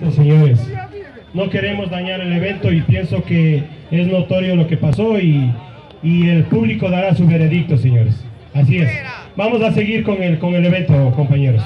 Señores, no queremos dañar el evento y pienso que es notorio lo que pasó y, y el público dará su veredicto, señores. Así es. Vamos a seguir con el, con el evento, compañeros.